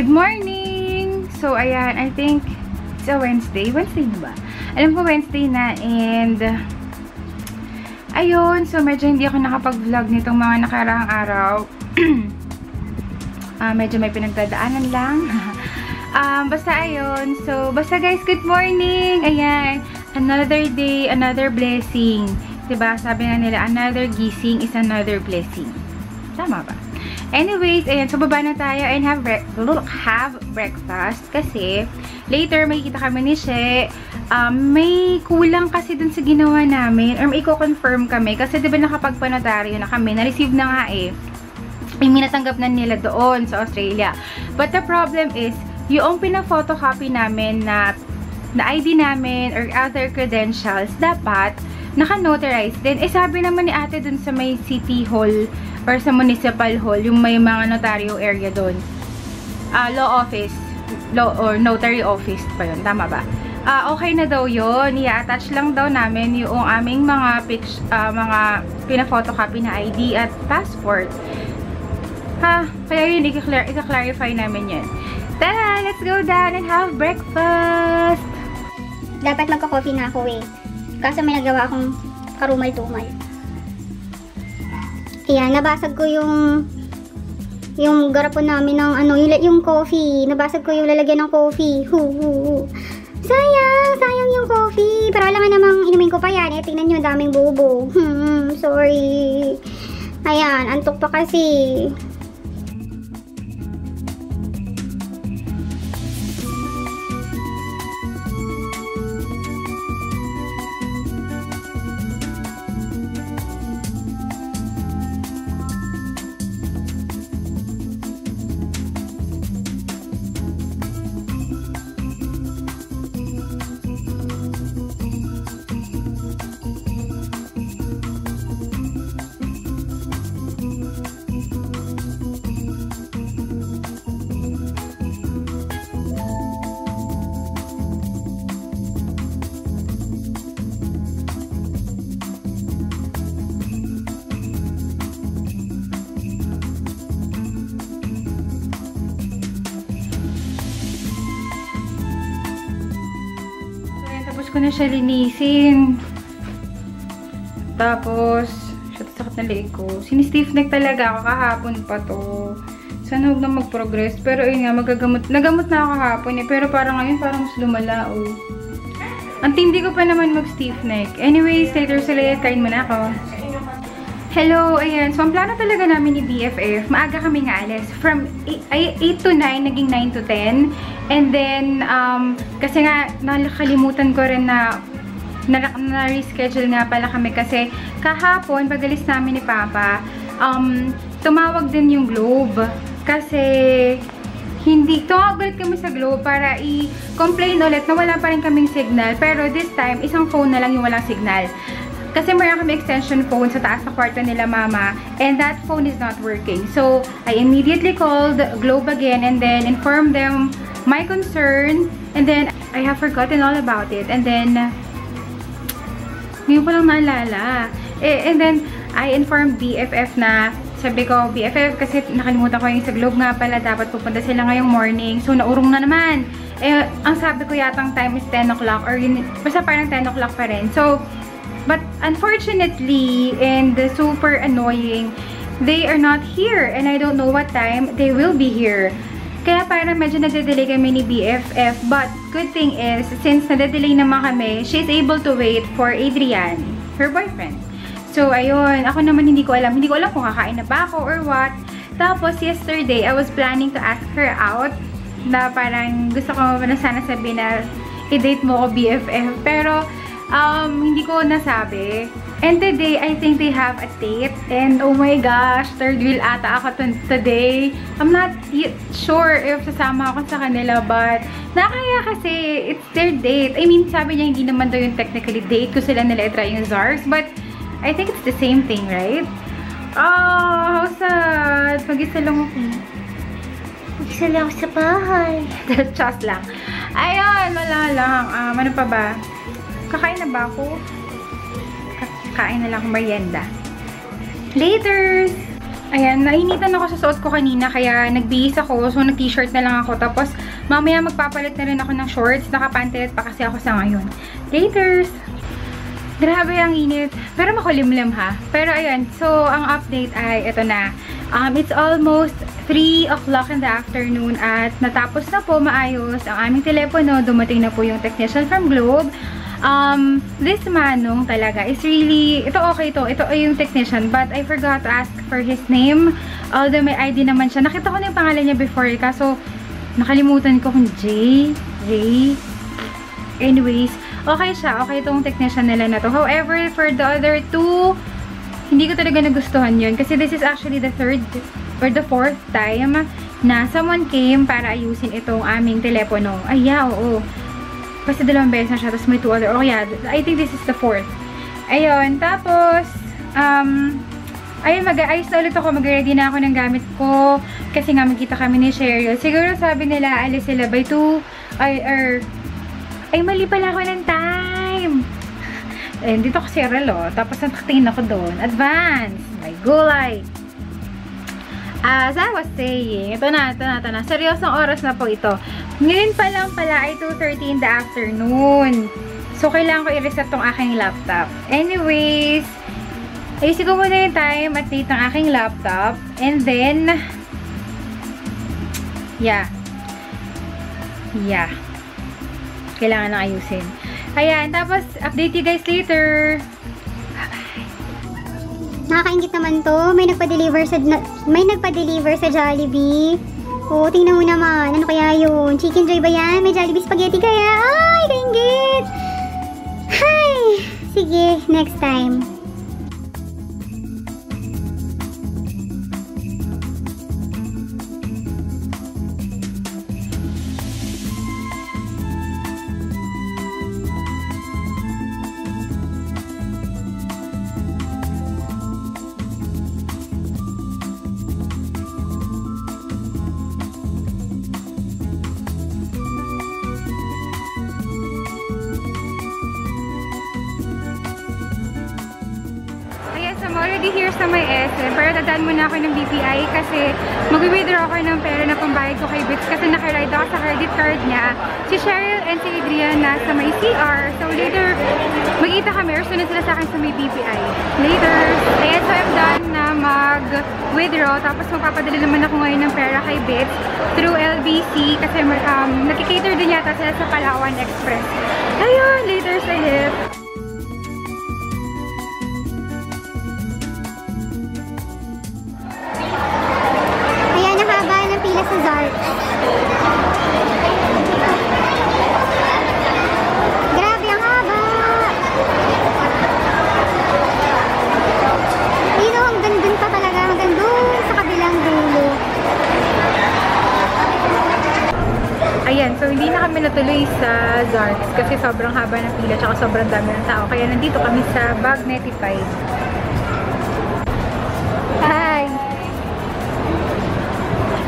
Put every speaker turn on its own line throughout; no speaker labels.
Good morning! So, ayan, I think it's a Wednesday. Wednesday na ba? Alam ko Wednesday na and ayun, so medyo hindi ako nakapag-vlog nitong mga nakaraang araw. uh, medyo may pinagdadaanan lang. um, basta ayun. So, basta guys, good morning! Ayan, another day, another blessing. Diba? Sabi nga nila, another gising is another blessing. Tama ba? Anyways, ayan, so baba na tayo and have, bre have breakfast kasi later makikita kami ni She. Um, may kulang kasi dun sa ginawa namin or may confirm kami kasi diba nakapagpanotaryo na kami, na-receive na nga eh. Yung minatanggap na nila doon sa Australia. But the problem is, yung pina-photocopy namin na na ID namin or other credentials, dapat naka-notarize din. Eh, sabi naman ni ate dun sa may city hall or sa municipal hall, yung may mga notaryo area doon. Uh, law office, law or notary office pa yun. Tama ba? Uh, okay na daw yun. I-attach lang daw namin yung aming mga uh, mga pina-photocopy na ID at passport. Ha? Kaya yun, i-clarify namin yan. Tara! Let's go down and have breakfast!
Dapat magka-coffee na ako eh. Kaso may nagawa akong karumal-tumal. Ayan, nabasag ko yung yung garapon namin ng ano, yung, yung coffee. Nabasag ko yung lalagyan ng coffee. Hu, hu. Sayang, sayang yung coffee. Pero alam nga namang inumin ko pa yan. Eh, tingnan nyo, daming bubo. Hmm, sorry. Ayan, antok pa kasi.
Ko na siya linisin. Tapos, siya sakit na leg ko. Sini-stiff neck talaga ako kahapon pa to. Sana huwag na mag-progress. Pero ayun nga, magagamot. Nagamot na ako kahapon eh. Pero parang ngayon, parang mas lumala oh. Ang tindi ko pa naman mag-stiff neck. Anyways, later sila, kain muna ako. Hello, ayan. So, ang plano talaga namin ni BFF, maaga kami nga alis. From 8, 8 to 9, naging 9 to 10. And then, um, kasi nga, nakalimutan ko rin na na-reschedule na, na pala kami kasi kahapon, pagalis namin ni Papa, um, tumawag din yung Globe. Kasi, hindi, tumawag ulit kami sa Globe para i-complain ulit na wala pa rin kaming signal. Pero this time, isang phone na lang yung walang signal. Kasi mayroon kami extension phone sa taas na kwarto nila mama and that phone is not working. So, I immediately called Globe again and then informed them my concern and then I have forgotten all about it and then ngayon ko lang naalala. Eh, and then, I informed BFF na sabi ko, BFF, kasi nakalimutan ko yung sa Globe nga pala, dapat pupunta sila ngayong morning. So, naurong na naman. Eh, ang sabi ko yatang time is 10 o'clock or yun, basta parang 10 o'clock pa rin. So, But unfortunately, and super annoying, they are not here. And I don't know what time they will be here. Kaya parang medyo nade-delay kami ni BFF. But good thing is, since nade-delay naman kami, she's able to wait for Adrian, her boyfriend. So, ayun. Ako naman hindi ko alam. Hindi ko alam kung kakain na ba ako or what. Tapos, yesterday, I was planning to ask her out na parang gusto ko na sana sabihin na i-date mo ko BFF. Pero, um, hindi ko nasabi. And today, I think they have a date. And oh my gosh, third wheel ata ako today. I'm not sure if sasama ako sa kanila, but nakaya kasi it's their date. I mean, sabi niya hindi naman daw yung technically date ko sila nila try yung Zars, but I think it's the same thing, right? Oh, how sad. Mag-isa lang ako. Mag-isa lang ako sa bahay. Just lang. Ayun, wala lang. Um, ano pa ba? Kakain na ba ako? Kakain na lang akong merienda. Later! Ayan, nainitan ako sa suot ko kanina kaya nagbihis ako. So, nag-t-shirt na lang ako. Tapos, mamaya magpapalit na rin ako ng shorts. Nakapantilet pa kasi ako sa ngayon. Laters! Grabe ang init. Pero makulimlim ha. Pero ayan, so ang update ay ito na. Um, it's almost 3 o'clock in the afternoon at natapos na po maayos ang aming telepono. Dumating na po yung technician from Globe. Um, this manong talaga is really, ito okay to, ito yung technician, but I forgot to ask for his name. Although may ID naman siya. Nakita ko na yung pangalan niya before, eh, kaso nakalimutan ko kung J, Ray. Anyways, okay siya. Okay itong technician nila na to. However, for the other two, hindi ko talaga nagustuhan yun. Kasi this is actually the third or the fourth time na someone came para ayusin itong aming telepono. Ay, yeah, oo. Kasi dalawang beses na siya, tapos may two other. Oh, yeah. I think this is the fourth. Ayun. Tapos, um, ayun, mag-ayos na ulit ako. Mag-ready na ako ng gamit ko. Kasi nga, magkita kami ni Cheryl. Siguro sabi nila, alis sila by 2, ay, or, ay, mali pala ako ng time. Eh, dito ko si Relo. Tapos, natatingin ako doon. Advance. My gulay. As I was saying, ito na, ito na, ito na. Seryosong oras na po ito. Ngayon pa lang pala ay 2.30 in the afternoon. So, kailangan ko i-reset tong aking laptop. Anyways, ayusin ko muna yung time at date ng aking laptop. And then, yeah. Yeah. Kailangan na ayusin. Ayan, tapos update you guys later.
Nakakaingit naman to. May nagpa-deliver sa may nagpa-deliver sa Jollibee. Oh, tingnan mo naman. Ano kaya yun? Chicken joy ba yan? May Jollibee spaghetti kaya? Ay, kaingit! Hay! Sige, next time.
Pero dadaan muna ako ng BPI kasi mag-withdraw ako ng pera na pambayad ko kay Bits kasi nakaride ako sa credit card niya. Si Cheryl and si Adrian na sa may CR. So later, magkita kami or sunod sila sa akin sa may BPI. Later! Ayan, so I'm done na mag-withdraw. Tapos magpapadala naman ako ngayon ng pera kay Bits through LBC kasi um, nakikater din yata sila sa Palawan Express. Ayun, later sa hip.
Pila sa Zart. Grabe, ang haba! Dito, hanggang dun pa talaga. Hanggang dun sa kabilang dulo.
Ayan, so hindi na kami natuloy sa Zarks kasi sobrang haba ng pila tsaka sobrang dami ng tao. Kaya nandito kami sa Bagnetify.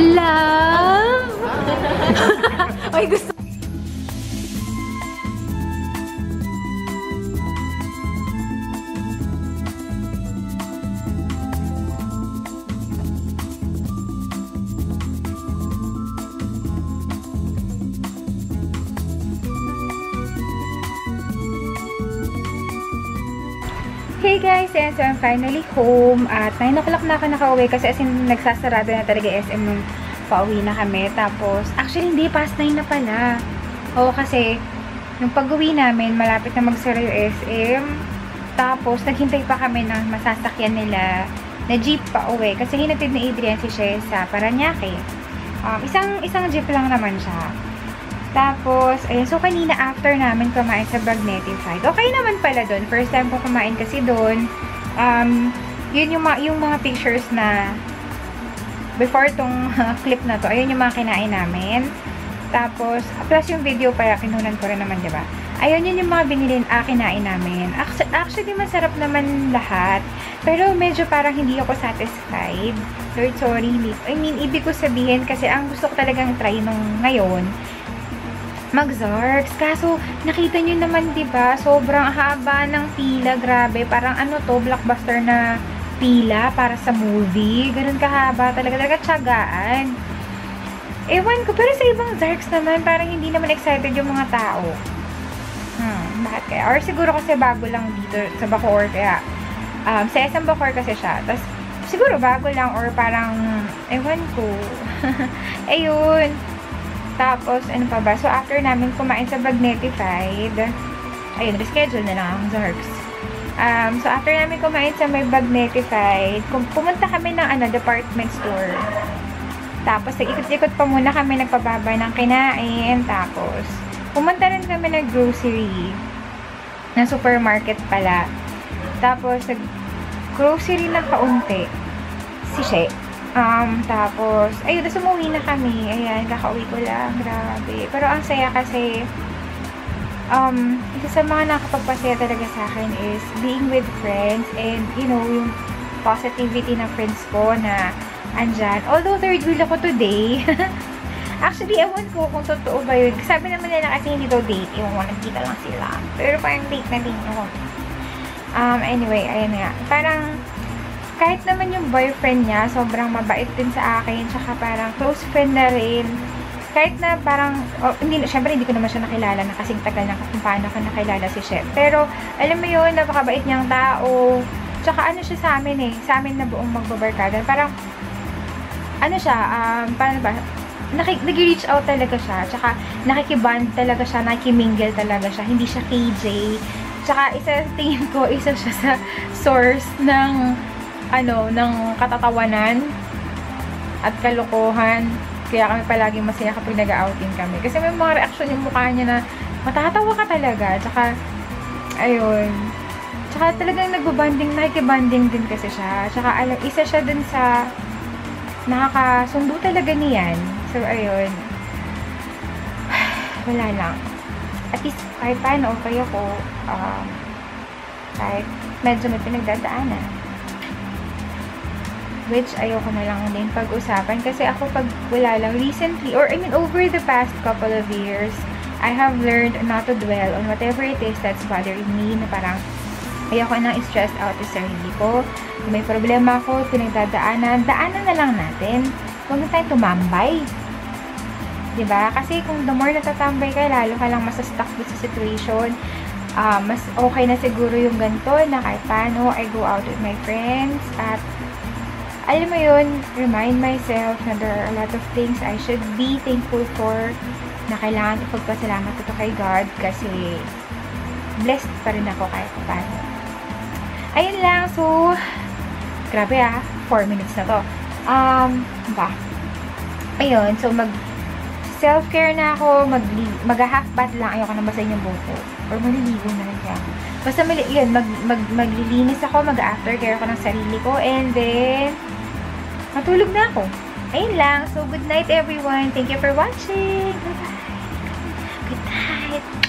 Love! Ay, gusto Hey guys, and so I'm finally home at 9 o'clock na ako nakauwi kasi as in nagsasarado na talaga SM nung pauwi na kami. Tapos, actually hindi, past 9 na pala. Oo, kasi nung pag-uwi namin, malapit na magsara yung SM. Tapos, naghintay pa kami ng masasakyan nila na jeep pa uwi. Kasi hinatid ni Adrian si Shea sa Paranaque. Um, isang, isang jeep lang naman siya. Tapos, ayun, so kanina after namin kumain sa Bagnetify, okay naman pala doon. First time ko kumain kasi doon. Um, yun yung, yung mga pictures na before tong clip na to, ayun yung mga kinain namin. Tapos, plus yung video para kinunan ko rin naman, ba? Ayun, yun yung mga binili, ah, kinain namin. Actually, masarap naman lahat. Pero medyo parang hindi ako satisfied. Lord, sorry. I mean, ibig ko sabihin kasi ang gusto ko talagang try nung ngayon, mag-Zarks. Kaso, nakita nyo naman, ba sobrang haba ng pila, grabe. Parang ano to, blockbuster na pila para sa movie. Ganun kahaba talaga. Talaga tsagaan. Ewan ko. Pero sa ibang Zarks naman, parang hindi naman excited yung mga tao. Hmm, bakit kaya? Or siguro kasi bago lang dito sa Bacoor. Kaya, um, sa SM Bacoor kasi siya. Tapos, siguro bago lang or parang, ewan ko. Ayun. Tapos, ano pa ba? So, after namin kumain sa Bagnetified, ayun, reschedule na lang ang Zarks. Um, so, after namin kumain sa may Bagnetified, pumunta kami ng ano, department store. Tapos, nag-ikot-ikot pa muna kami, nagpababa ng kinain. Tapos, pumunta rin kami ng grocery. Na supermarket pala. Tapos, nag-grocery na kaunti. Si She. Um, tapos, ayun, tapos umuwi na kami. Ayan, kakauwi ko lang. Grabe. Pero ang saya kasi, um, isa sa mga nakapagpasaya talaga sa akin is being with friends and, you know, yung positivity ng friends ko na andyan. Although third wheel ako today, actually, ewan ko kung totoo ba yun. Sabi naman nila kasi hindi daw date. Ewan mo, nagkita lang sila. Pero parang date na din ako. Um, anyway, ayun nga. Parang, kahit naman yung boyfriend niya, sobrang mabait din sa akin. Tsaka parang close friend na rin kahit na parang, oh, hindi, syempre hindi ko naman siya nakilala na kasing tagal na kung paano ko nakilala si Chef. Pero, alam mo yun, napakabait niyang tao. Tsaka ano siya sa amin eh, sa amin na buong magbabarkada. Parang, ano siya, um, paano ba, nag-reach out talaga siya. Tsaka, nakikiband talaga siya, nakimingle talaga siya. Hindi siya KJ. Tsaka, isa sa tingin ko, isa siya sa source ng, ano, ng katatawanan at kalokohan. Kaya kami palaging masaya kapag nag-outing kami. Kasi may mga reaction yung mukha niya na matatawa ka talaga. Tsaka, ayun. Tsaka talagang nag-banding, nakikibanding din kasi siya. Tsaka, alam, isa siya dun sa nakakasundo talaga niyan. So, ayun. Wala lang. At least, kahit paano, okay ako. Um, kahit medyo may pinagdadaanan which ayoko na lang din pag-usapan kasi ako pag wala lang recently or I mean over the past couple of years I have learned not to dwell on whatever it is that's bothering me na parang ayoko nang stress out sa sarili ko. Kung may problema ako, pinagdadaanan daanan na lang natin. Huwag na tayong tumambay. Diba? Kasi kung the more natatambay ka, lalo ka lang masastuck sa situation uh, mas okay na siguro yung ganito na kahit paano I go out with my friends at alam mo yun, remind myself na there are a lot of things I should be thankful for na kailangan ipagpasalamat ito kay God kasi blessed pa rin ako kahit paano. Ayun lang, so grabe ah, 4 minutes na to. Um, ba? Ayun, so mag self-care na ako, mag, mag half bath lang, ayoko na basahin yung buko. Or maliligo na rin siya. Basta mali, yun, mag, mag, maglilinis ako, mag-aftercare ako ng sarili ko, and then, matulog na ako. Ayun lang. So, good night everyone. Thank you for watching. Bye-bye. Good night.